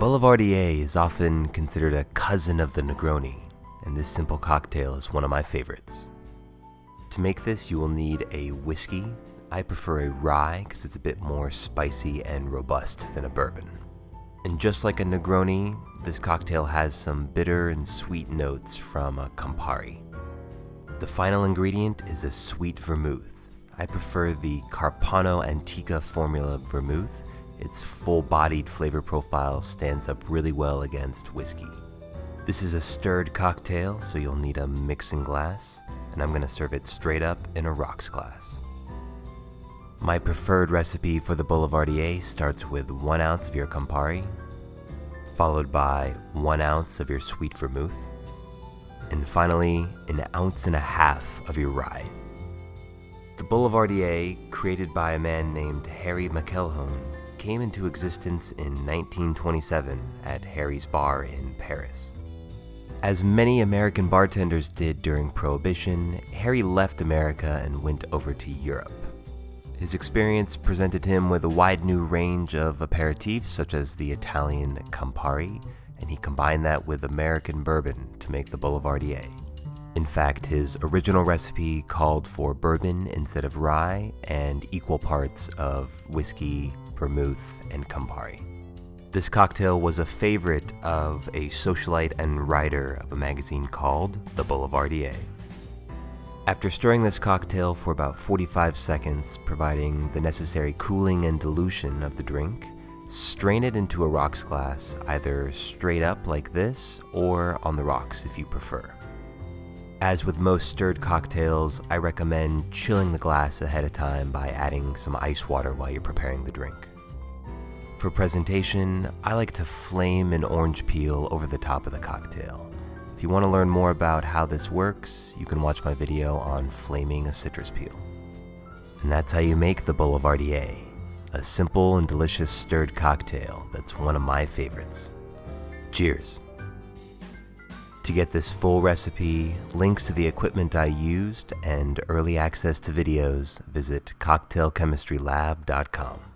Boulevardier is often considered a cousin of the Negroni, and this simple cocktail is one of my favorites. To make this, you will need a whiskey. I prefer a rye because it's a bit more spicy and robust than a bourbon. And just like a Negroni, this cocktail has some bitter and sweet notes from a Campari. The final ingredient is a sweet vermouth. I prefer the Carpano Antica formula vermouth. Its full-bodied flavor profile stands up really well against whiskey. This is a stirred cocktail, so you'll need a mixing glass, and I'm going to serve it straight up in a rocks glass. My preferred recipe for the Boulevardier starts with 1 ounce of your Campari, followed by 1 ounce of your sweet vermouth, and finally an ounce and a half of your rye. The Boulevardier, created by a man named Harry McElhone, came into existence in 1927 at Harry's Bar in Paris. As many American bartenders did during Prohibition, Harry left America and went over to Europe. His experience presented him with a wide new range of aperitifs such as the Italian Campari, and he combined that with American bourbon to make the Boulevardier. In fact, his original recipe called for bourbon instead of rye and equal parts of whiskey, vermouth, and Campari. This cocktail was a favorite of a socialite and writer of a magazine called The Boulevardier. After stirring this cocktail for about 45 seconds, providing the necessary cooling and dilution of the drink, strain it into a rocks glass, either straight up like this or on the rocks if you prefer. As with most stirred cocktails, I recommend chilling the glass ahead of time by adding some ice water while you're preparing the drink. For presentation, I like to flame an orange peel over the top of the cocktail. If you want to learn more about how this works, you can watch my video on flaming a citrus peel. And that's how you make the Boulevardier, a simple and delicious stirred cocktail that's one of my favorites. Cheers! To get this full recipe, links to the equipment I used, and early access to videos, visit cocktailchemistrylab.com.